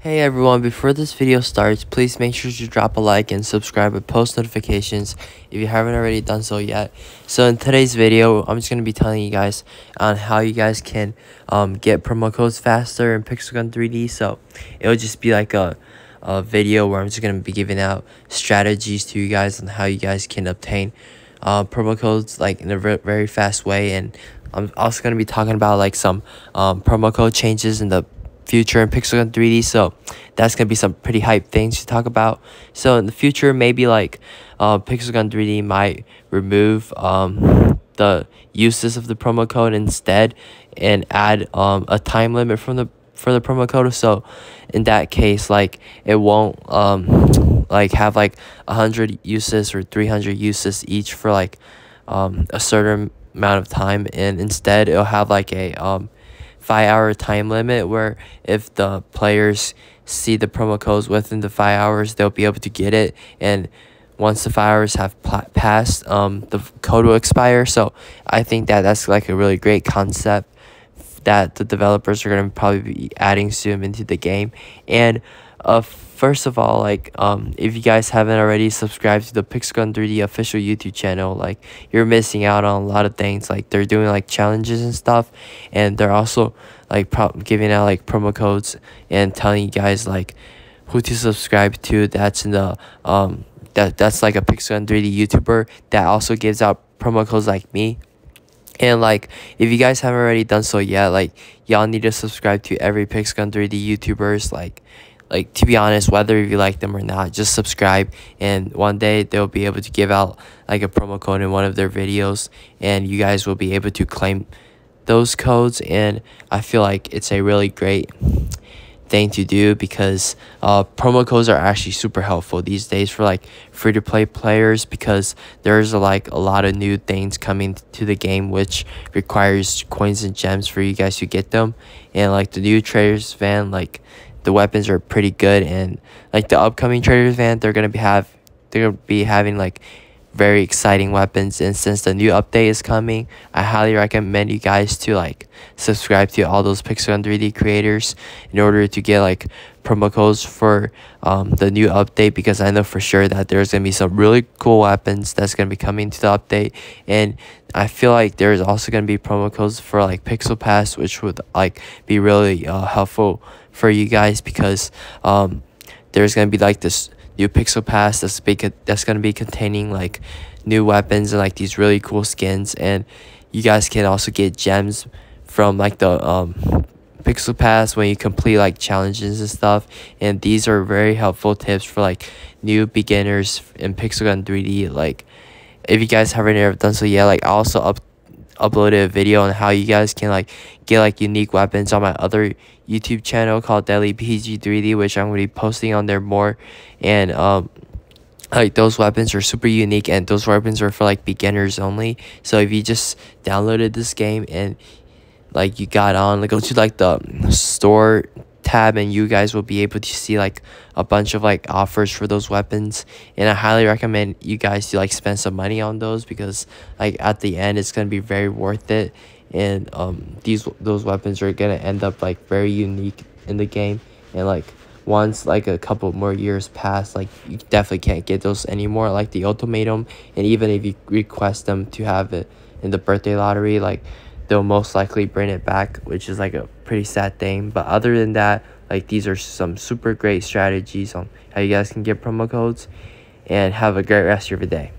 Hey everyone, before this video starts, please make sure to drop a like and subscribe with post notifications if you haven't already done so yet. So in today's video, I'm just going to be telling you guys on how you guys can um, get promo codes faster in Pixel Gun 3D. So it'll just be like a, a video where I'm just going to be giving out strategies to you guys on how you guys can obtain uh, promo codes like in a very fast way and I'm also going to be talking about like some um, promo code changes in the future in Pixel Gun 3D. So that's gonna be some pretty hype things to talk about. So in the future, maybe like uh, Pixel Gun 3D might remove um, the uses of the promo code instead and add um, a time limit from the for the promo code. So in that case, like it won't um like have like hundred uses or three hundred uses each for like um a certain amount of time, and instead it'll have like a um five hour time limit where if the players see the promo codes within the five hours, they'll be able to get it. And once the five hours have passed, um, the code will expire. So I think that that's like a really great concept that the developers are going to probably be adding soon into the game. And uh, first of all, like um, if you guys haven't already subscribed to the Pixelgun 3D official YouTube channel, like you're missing out on a lot of things. Like they're doing like challenges and stuff, and they're also like pro- giving out like promo codes and telling you guys like who to subscribe to. That's in the um that that's like a Pixelgun 3D YouTuber that also gives out promo codes like me. And like if you guys haven't already done so yet, like y'all need to subscribe to every Pixelgun 3D YouTubers like like to be honest whether you like them or not just subscribe and one day they'll be able to give out like a promo code in one of their videos and you guys will be able to claim those codes and i feel like it's a really great thing to do because uh, promo codes are actually super helpful these days for like free to play players because there's like a lot of new things coming to the game which requires coins and gems for you guys to get them and like the new traders van like the weapons are pretty good and like the upcoming traders van they're gonna be have they're gonna be having like very exciting weapons and since the new update is coming i highly recommend you guys to like subscribe to all those pixel gun 3d creators in order to get like promo codes for um, the new update because i know for sure that there's gonna be some really cool weapons that's gonna be coming to the update and i feel like there's also gonna be promo codes for like pixel pass which would like be really uh, helpful for you guys because um, there's gonna be like this new pixel pass that's be that's gonna be containing like new weapons and like these really cool skins. And you guys can also get gems from like the um pixel pass when you complete like challenges and stuff. And these are very helpful tips for like new beginners in pixel gun 3d like if you guys haven't ever done so yet like i also up uploaded a video on how you guys can like get like unique weapons on my other YouTube channel called Deadly PG3D, which I'm gonna be posting on there more. And um like those weapons are super unique and those weapons are for like beginners only. So if you just downloaded this game and like you got on like go to like the store tab and you guys will be able to see like a bunch of like offers for those weapons. And i highly recommend you guys to like spend some money on those because like at the end it's gonna be very worth it. And um these those weapons are gonna end up like very unique in the game. And like once like a couple more years pass like you definitely can't get those anymore like the ultimatum. And even if you request them to have it in the birthday lottery like they'll most likely bring it back, which is like a pretty sad thing. But other than that, like these are some super great strategies on how you guys can get promo codes and have a great rest of your day.